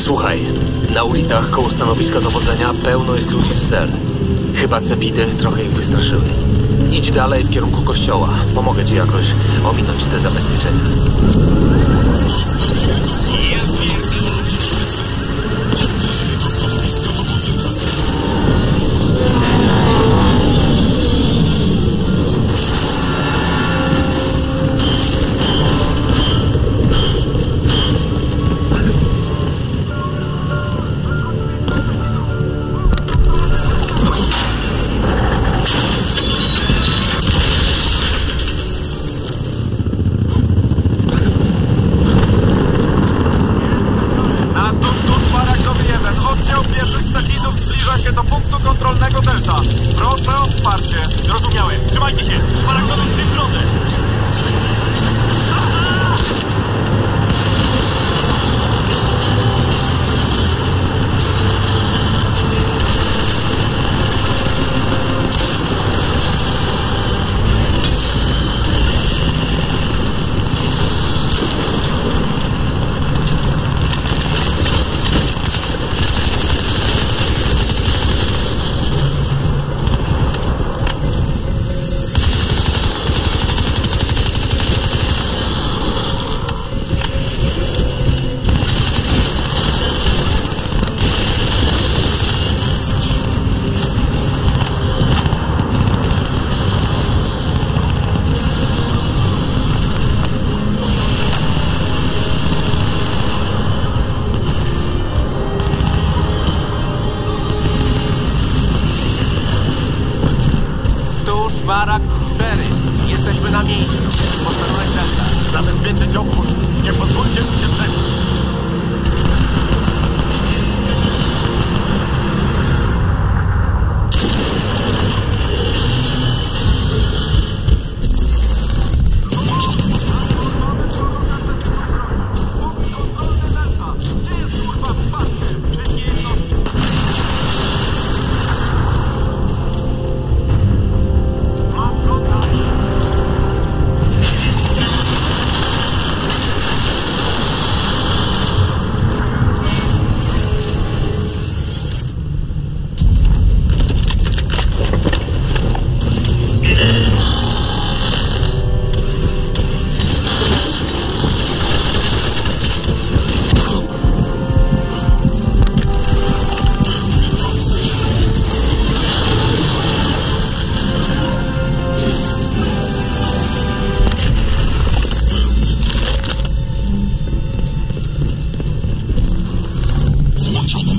Słuchaj, na ulicach koło stanowiska dowodzenia pełno jest ludzi z sel. Chyba cepidy trochę ich wystraszyły. Idź dalej w kierunku kościoła. Pomogę ci jakoś ominąć te zabezpieczenia.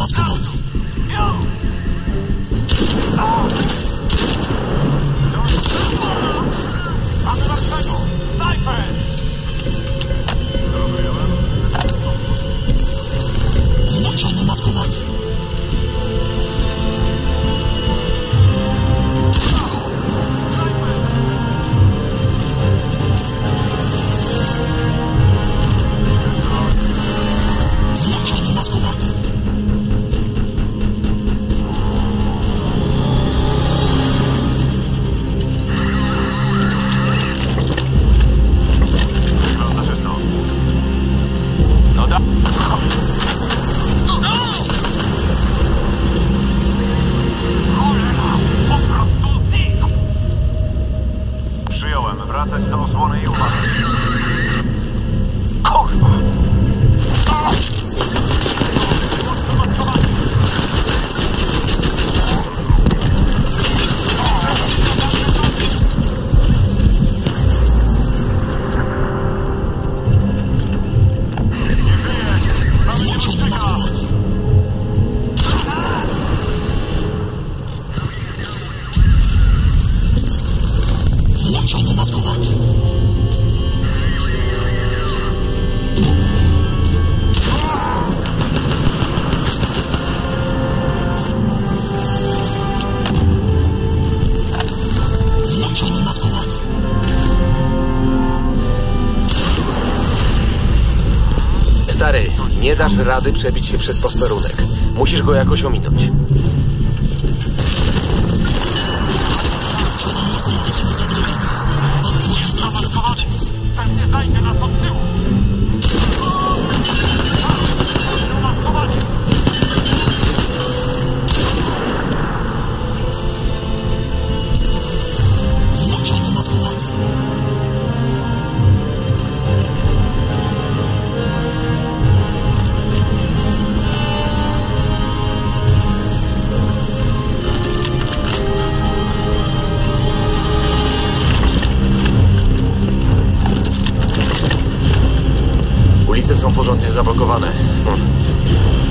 must go. No. no. no. Nie dasz rady przebić się przez posterunek. Musisz go jakoś ominąć. Zablokowane.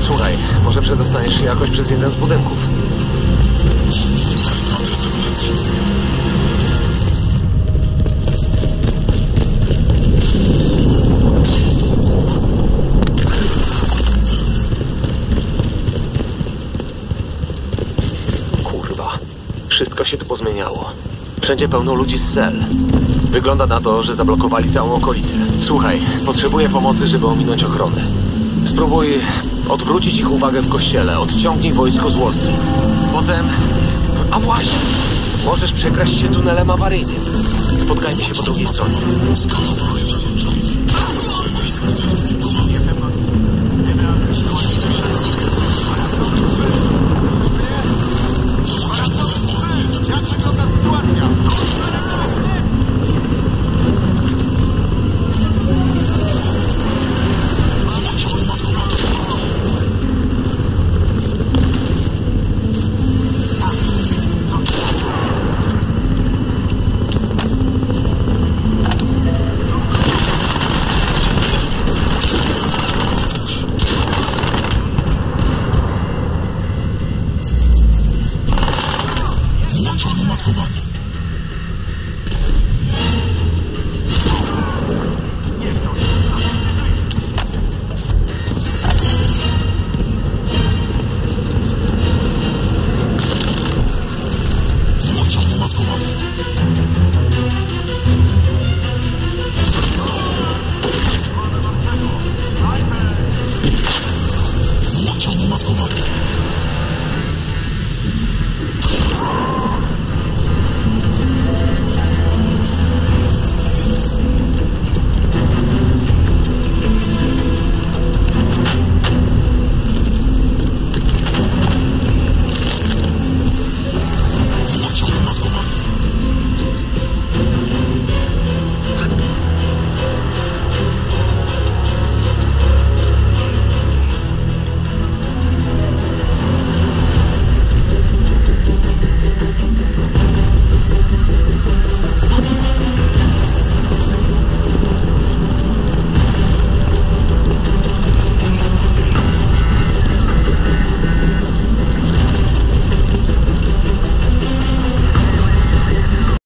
Słuchaj, może przedostaniesz się jakoś przez jeden z budynków. Kurwa, wszystko się tu pozmieniało. Wszędzie pełno ludzi z sel. Wygląda na to, że zablokowali całą okolicę. Słuchaj, potrzebuję pomocy, żeby ominąć ochronę. Spróbuj odwrócić ich uwagę w kościele. Odciągnij wojsko z Wall Street. Potem... A właśnie! Możesz przekraść się tunelem awaryjnym. Spotkajmy się po drugiej stronie. Skanowały Zachodnie maskowanie. Włączone maskowanie.